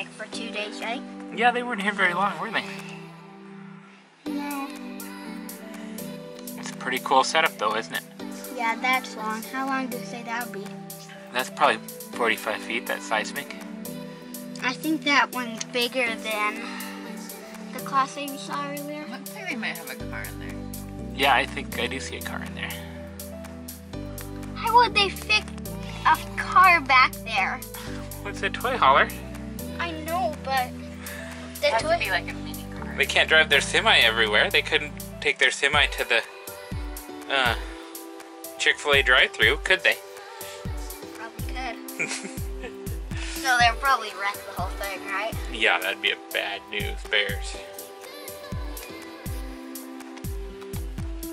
Eh? Yeah, they weren't here very long, were they? No. It's a pretty cool setup though, isn't it? Yeah, that's long. How long do you say that would be? That's probably 45 feet, that seismic. I think that one's bigger than the class A we saw earlier. Looks like they might have a car in there. Yeah, I think I do see a car in there. How would they fit a car back there? What's a toy hauler? I know, but the It has to toy. be like a mini car. They can't drive their semi everywhere. They couldn't take their semi to the uh, Chick-fil-A drive-through, could they? Probably could. so they'll probably wreck the whole thing, right? Yeah, that'd be a bad news bears.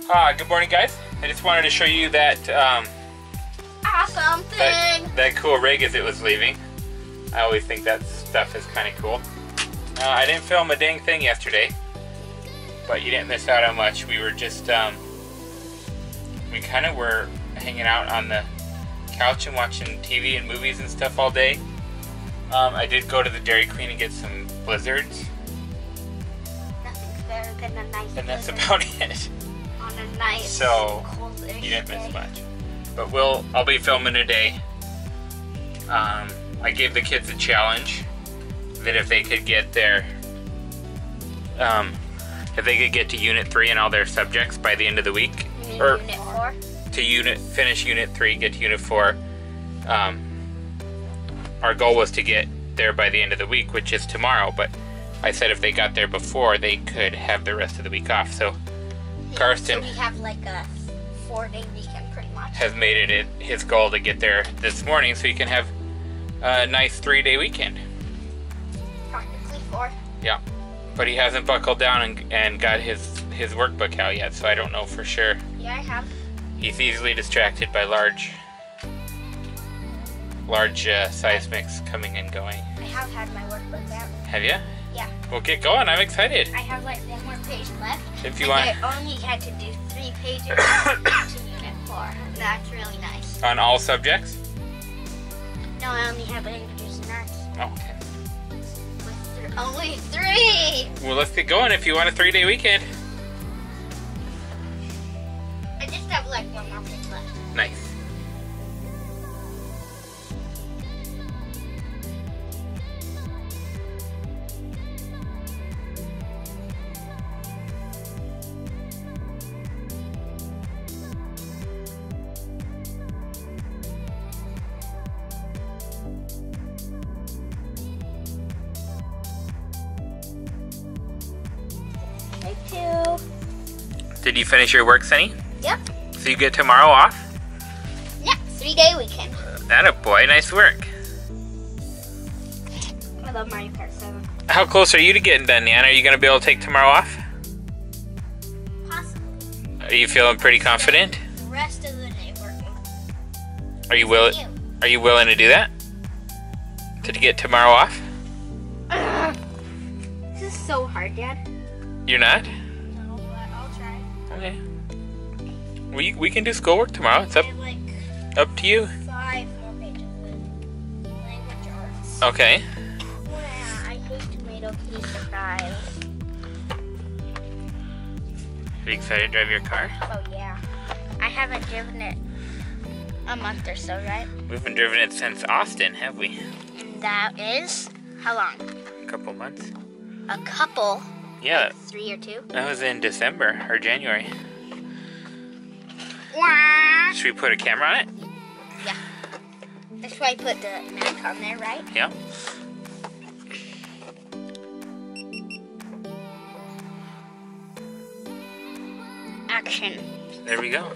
Ah, good morning, guys. I just wanted to show you that um, Awesome that, thing. that cool rig as it was leaving. I always think that stuff is kind of cool. Uh, I didn't film a dang thing yesterday, but you didn't miss out on much. We were just, um, we kind of were hanging out on the couch and watching TV and movies and stuff all day. Um, I did go to the Dairy Queen and get some blizzards, Nothing's better than a nice and that's about it. on a nice So, You didn't miss day. much. But we'll I'll be filming today. Um, I gave the kids a challenge that if they could get their um, if they could get to unit three and all their subjects by the end of the week, or unit four? to unit finish unit three, get to unit four. Um, our goal was to get there by the end of the week, which is tomorrow. But I said if they got there before, they could have the rest of the week off. So Carston. So we have like a four-day weekend, pretty much. has made it it- his goal to get there this morning so he can have a nice three day weekend. Yeah. But he hasn't buckled down and, and got his, his workbook out yet, so I don't know for sure. Yeah, I have. He's easily distracted by large large uh, seismics coming and going. I have had my workbook out. Have you? Yeah. Well, get going. I'm excited. I have like one more page left. If you want I only had to do three pages to unit four. That's really nice. on all subjects. No, I only have languages and arts. Oh, okay. Only three. Well, let's get going if you want a three day weekend. I just have like one more Take two. Did you finish your work, Sunny? Yep. So you get tomorrow off? Yeah, three-day weekend. Uh, that a boy. Nice work. I love Mario Kart 7. How close are you to getting done, Nan? Are you gonna be able to take tomorrow off? Possibly. Are you feeling pretty confident? The rest of the day working. Are you willing? Are you willing to do that? To get tomorrow off? This is so hard, Dad. You're not? No, but I'll try. Okay. We we can do schoolwork tomorrow. It's up like up to you. five more pages of language arts. Okay. Wow, I hate tomato pizza fries. Are you excited to drive your car? Oh yeah. I haven't driven it a month or so, right? We haven't driven it since Austin, have we? And that is how long? A couple months. A couple. Yeah, Three or two. that was in December or January. Wah. Should we put a camera on it? Yeah. That's why I put the map on there, right? Yeah. Action. There we go.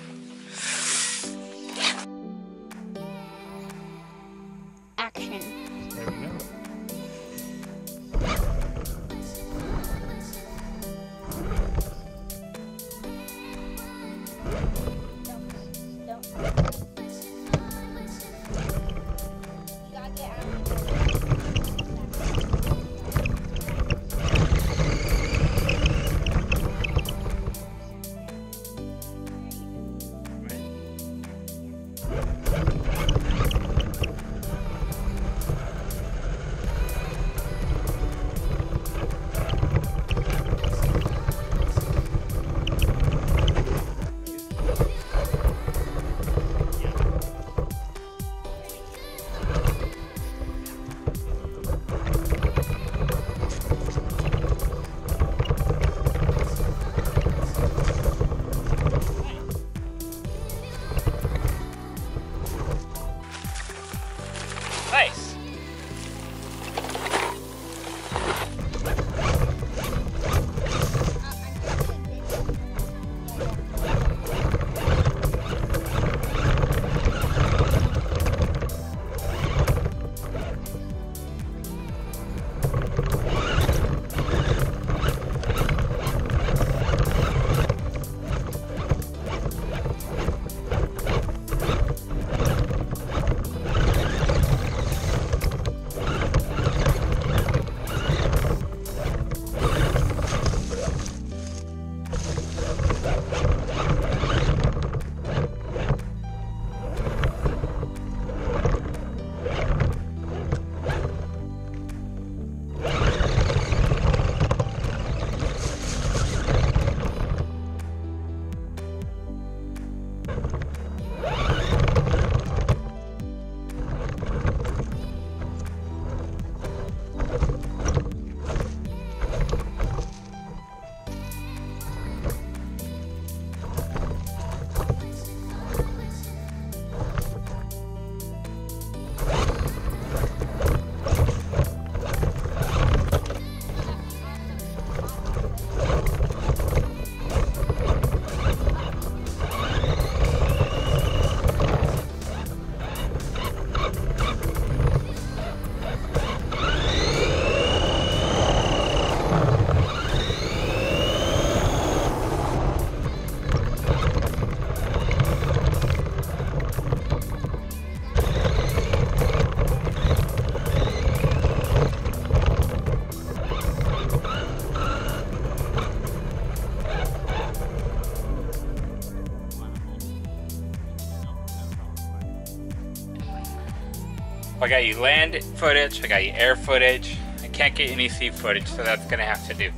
I got you land footage, I got you air footage. I can't get any sea footage, so that's gonna have to do.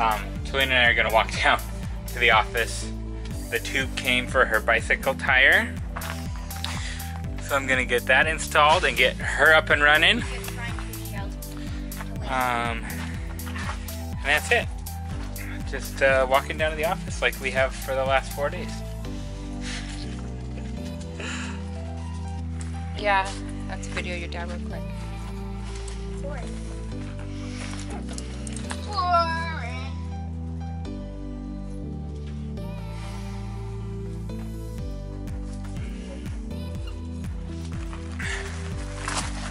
Um, and I are gonna walk down to the office. The tube came for her bicycle tire. So I'm gonna get that installed and get her up and running. Um, and that's it. Just uh, walking down to the office like we have for the last four days. Yeah, that's a video your dad real quick.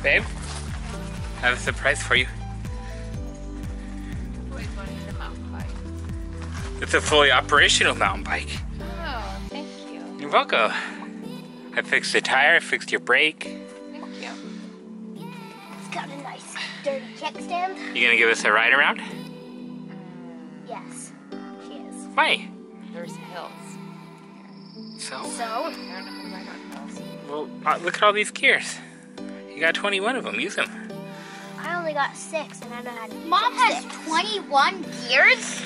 Babe, I have a surprise for you. Always wanted a mountain bike. It's a fully operational mountain bike. Oh, thank you. You're welcome. I fixed the tire, I fixed your brake. Thank you. Got a nice dirty kickstand. You gonna give us a ride around? Yes, she is. Why? There's hills. So, So, I don't know how to ride on hills. well, uh, look at all these gears. You got 21 of them. Use them. I only got six, and I know how to. Use them. Mom has 21 gears.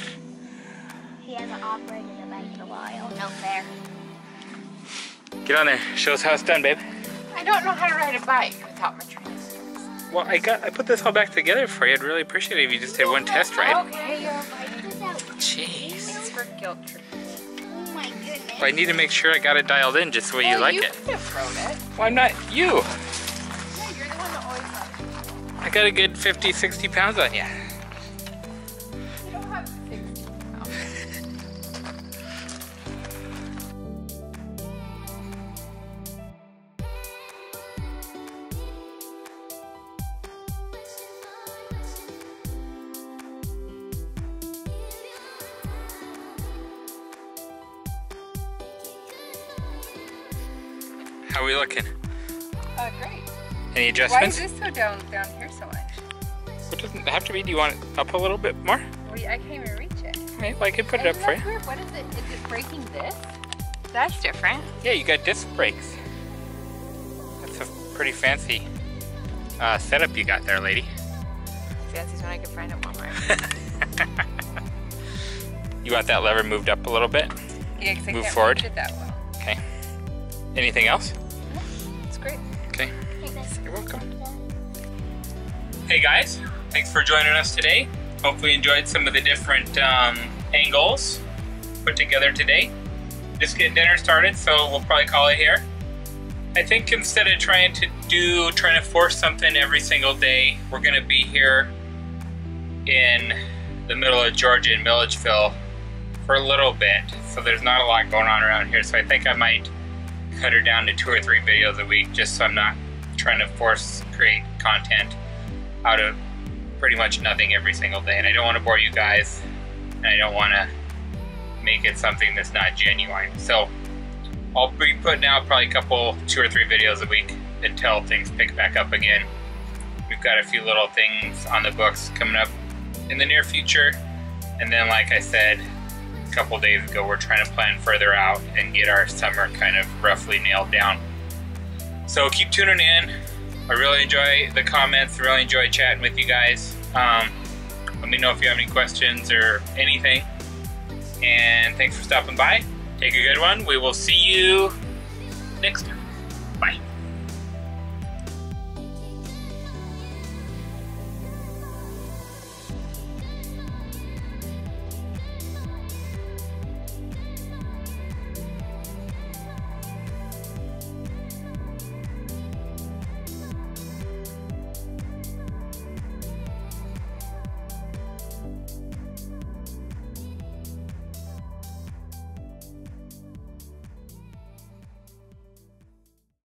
He hasn't operated a bike in a while. No fair. Get on there. Show us how it's done, babe. I don't know how to ride a bike without my trainers. Well, I got I put this all back together for you. I'd really appreciate it if you just did one test ride. Okay, you're right. Jeez. It's for guilt tripping. Oh my goodness. Well, I need to make sure I got it dialed in just the way you like you it. have rode it. Well, I'm not you. Yeah, you're the one that always I got a good 50, 60 pounds on you. How are we looking? Uh, great. Any adjustments? Why is this so down down here so much? It doesn't have to be. Do you want it up a little bit more? Do I can't even reach it. Well, I can put it up for you. weird? What is it? Is it breaking this? That's different. Yeah, you got disc brakes. That's a pretty fancy uh, setup you got there, lady. Fancy's when I could find at Walmart. You want that lever moved up a little bit? Yeah, Move forward. reach it that well. Okay. Anything else? You're welcome. Hey guys, thanks for joining us today. Hopefully you enjoyed some of the different um, angles put together today. Just getting dinner started, so we'll probably call it here. I think instead of trying to do, trying to force something every single day, we're gonna be here in the middle of Georgia in Milledgeville for a little bit. So there's not a lot going on around here. So I think I might cut her down to two or three videos a week just so I'm not trying to force create content out of pretty much nothing every single day. And I don't want to bore you guys and I don't want to make it something that's not genuine. So I'll be putting out probably a couple, two or three videos a week until things pick back up again. We've got a few little things on the books coming up in the near future. And then, like I said, a couple days ago, we're trying to plan further out and get our summer kind of roughly nailed down. So keep tuning in. I really enjoy the comments, really enjoy chatting with you guys. Um, let me know if you have any questions or anything. And thanks for stopping by. Take a good one. We will see you next time.